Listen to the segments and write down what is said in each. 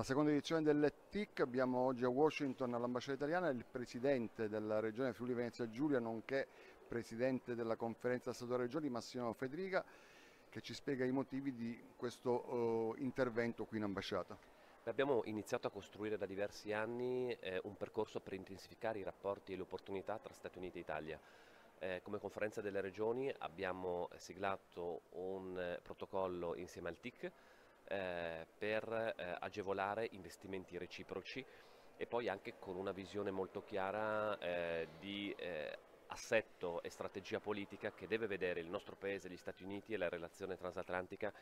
La seconda edizione del TIC abbiamo oggi a Washington all'ambasciata italiana il presidente della regione Friuli Venezia Giulia nonché presidente della conferenza Stato-Regioni Massimo Federica che ci spiega i motivi di questo uh, intervento qui in ambasciata. Abbiamo iniziato a costruire da diversi anni eh, un percorso per intensificare i rapporti e le opportunità tra Stati Uniti e Italia. Eh, come conferenza delle regioni abbiamo siglato un eh, protocollo insieme al TIC eh, per eh, agevolare investimenti reciproci e poi anche con una visione molto chiara eh, di eh, assetto e strategia politica che deve vedere il nostro paese, gli Stati Uniti e la relazione transatlantica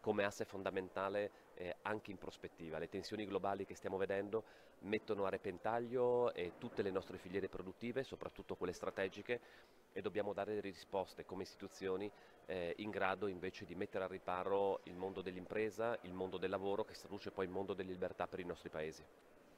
come asse fondamentale eh, anche in prospettiva. Le tensioni globali che stiamo vedendo mettono a repentaglio eh, tutte le nostre filiere produttive, soprattutto quelle strategiche, e dobbiamo dare risposte come istituzioni eh, in grado invece di mettere a riparo il mondo dell'impresa, il mondo del lavoro che traduce poi il mondo delle libertà per i nostri paesi.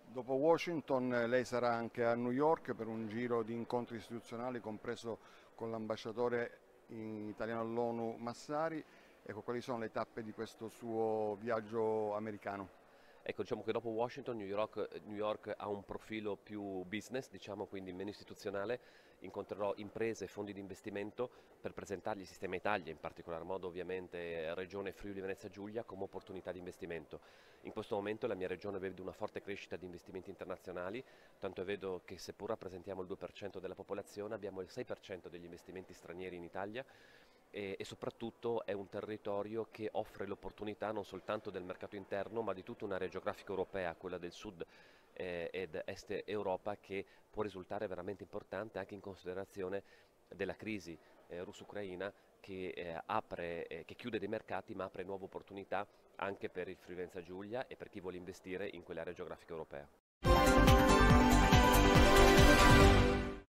Dopo Washington eh, lei sarà anche a New York per un giro di incontri istituzionali compreso con l'ambasciatore italiano all'ONU Massari. Ecco, quali sono le tappe di questo suo viaggio americano? Ecco, diciamo che dopo Washington, New York, New York, ha un profilo più business, diciamo quindi meno istituzionale, incontrerò imprese e fondi di investimento per presentargli il sistema Italia, in particolar modo ovviamente Regione Friuli Venezia Giulia come opportunità di investimento. In questo momento la mia regione vede una forte crescita di investimenti internazionali, tanto vedo che seppur rappresentiamo il 2% della popolazione abbiamo il 6% degli investimenti stranieri in Italia e, e, soprattutto è un territorio che offre l'opportunità non soltanto del mercato interno ma di tutta un'area geografica europea, quella del sud eh, ed est Europa che può risultare veramente importante anche in considerazione della crisi eh, russo-ucraina che, eh, apre, eh, che chiude dei mercati ma apre nuove opportunità anche per il Frivenza Giulia e per chi vuole investire in quell'area geografica europea.